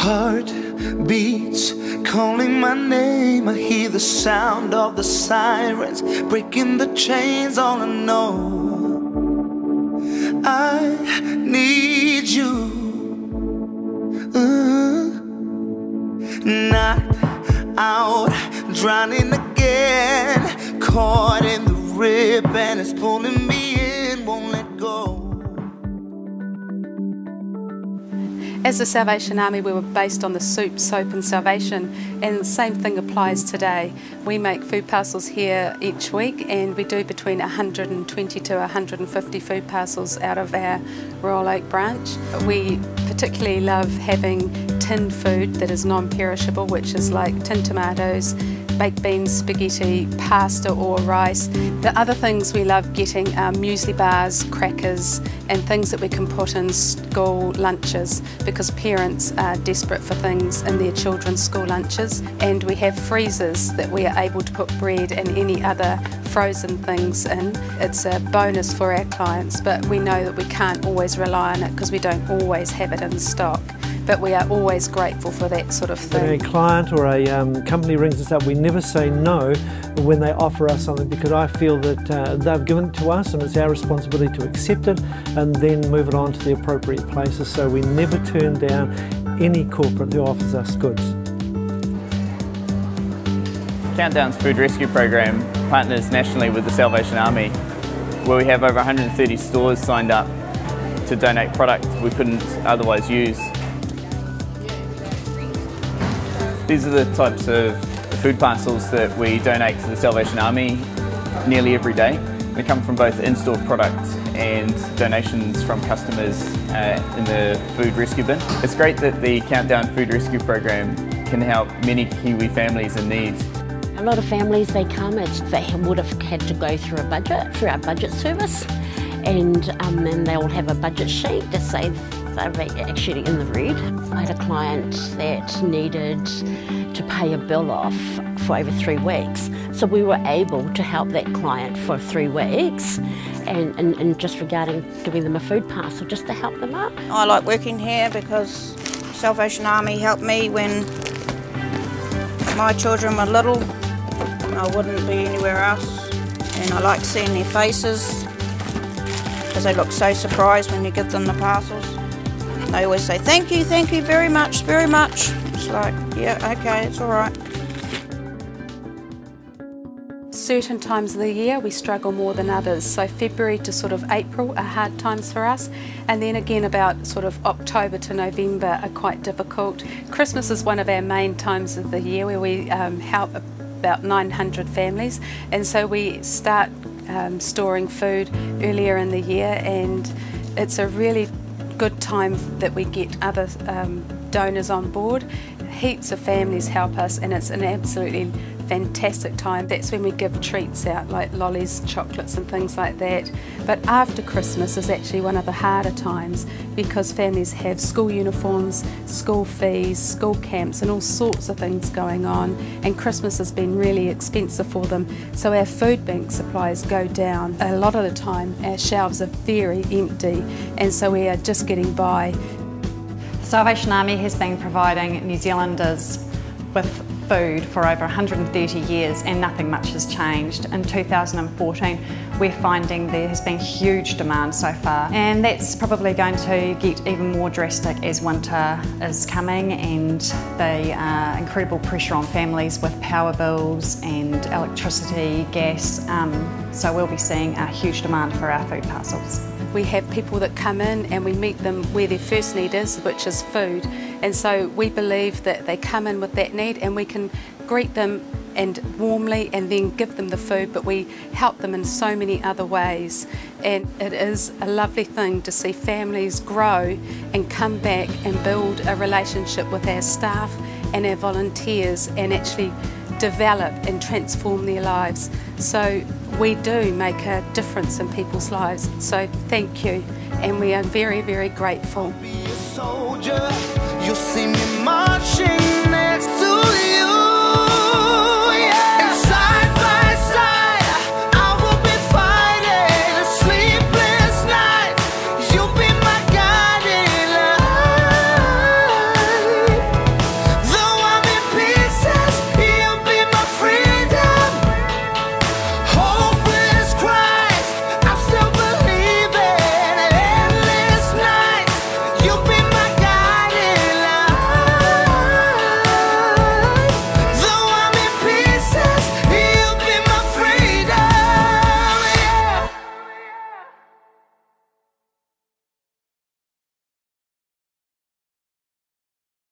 Heart beats calling my name. I hear the sound of the sirens breaking the chains. All I know, I need you. Uh, knocked out, drowning again, caught in the rip, and it's pulling me As the Salvation Army, we were based on the soup, soap, and salvation, and the same thing applies today. We make food parcels here each week, and we do between 120 to 150 food parcels out of our Royal Oak branch. We particularly love having tinned food that is non perishable, which is like tinned tomatoes, baked beans, spaghetti, pasta or rice. The other things we love getting are muesli bars, crackers and things that we can put in school lunches because parents are desperate for things in their children's school lunches and we have freezers that we are able to put bread and any other frozen things in. It's a bonus for our clients but we know that we can't always rely on it because we don't always have it in stock but we are always grateful for that sort of thing. When a client or a um, company rings us up, we never say no when they offer us something because I feel that uh, they've given it to us and it's our responsibility to accept it and then move it on to the appropriate places. So we never turn down any corporate who offers us goods. Countdown's food rescue program partners nationally with the Salvation Army, where we have over 130 stores signed up to donate product we couldn't otherwise use. These are the types of food parcels that we donate to the Salvation Army nearly every day. They come from both in-store product and donations from customers uh, in the food rescue bin. It's great that the Countdown Food Rescue Program can help many Kiwi families in need. A lot of families, they come, it's, they would have had to go through a budget, through our budget service, and, um, and they all have a budget sheet to say they're actually in the red. I had a client that needed to pay a bill off for over three weeks. So we were able to help that client for three weeks and, and, and just regarding giving them a food parcel just to help them out. I like working here because Salvation Army helped me when my children were little. I wouldn't be anywhere else and I like seeing their faces because they look so surprised when you give them the parcels. They always say, thank you, thank you very much, very much. It's like, yeah, okay, it's all right. Certain times of the year we struggle more than others. So February to sort of April are hard times for us. And then again about sort of October to November are quite difficult. Christmas is one of our main times of the year where we um, help about 900 families. And so we start um, storing food earlier in the year and it's a really good time that we get other um, donors on board. Heaps of families help us and it's an absolutely fantastic time. That's when we give treats out like lollies, chocolates and things like that. But after Christmas is actually one of the harder times because families have school uniforms, school fees, school camps and all sorts of things going on and Christmas has been really expensive for them so our food bank supplies go down. A lot of the time our shelves are very empty and so we are just getting by. Salvation Army has been providing New Zealanders with food for over 130 years and nothing much has changed. In 2014 we're finding there has been huge demand so far and that's probably going to get even more drastic as winter is coming and the uh, incredible pressure on families with power bills and electricity, gas, um, so we'll be seeing a huge demand for our food parcels. We have people that come in and we meet them where their first need is, which is food. And so we believe that they come in with that need and we can greet them and warmly and then give them the food, but we help them in so many other ways. And it is a lovely thing to see families grow and come back and build a relationship with our staff and our volunteers and actually develop and transform their lives. So we do make a difference in people's lives. So thank you, and we are very, very grateful. You'll see me marching next to you.